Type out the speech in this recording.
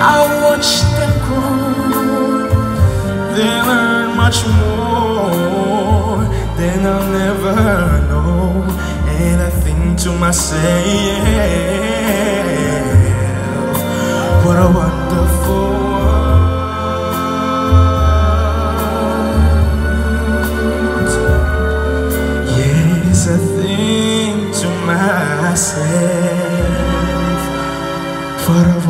I watched them grow. They learn much more Than I'll never know. And I think to myself What a wonderful world. Yes, I think to myself What a